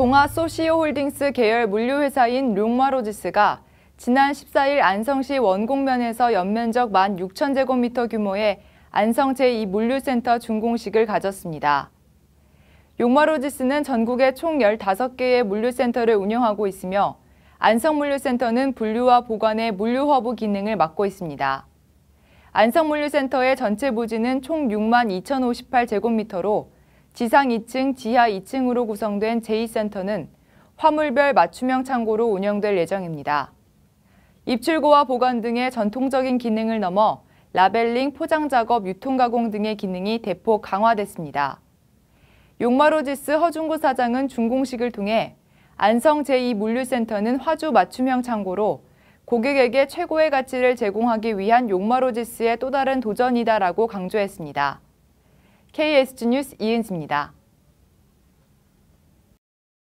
동아 소시오홀딩스 계열 물류회사인 룡마로지스가 지난 14일 안성시 원곡면에서 연면적 1만 6천 제곱미터 규모의 안성 제2 물류센터 준공식을 가졌습니다. 용마로지스는 전국에 총 15개의 물류센터를 운영하고 있으며 안성물류센터는 분류와 보관의 물류허브 기능을 맡고 있습니다. 안성물류센터의 전체 부지는 총 6만 2,058제곱미터로 지상 2층, 지하 2층으로 구성된 제2센터는 화물별 맞춤형 창고로 운영될 예정입니다. 입출고와 보관 등의 전통적인 기능을 넘어 라벨링, 포장 작업, 유통 가공 등의 기능이 대폭 강화됐습니다. 용마로지스 허중구 사장은 준공식을 통해 안성 제2물류센터는 화주 맞춤형 창고로 고객에게 최고의 가치를 제공하기 위한 용마로지스의 또 다른 도전이다라고 강조했습니다. KSG 뉴스 이은지입니다.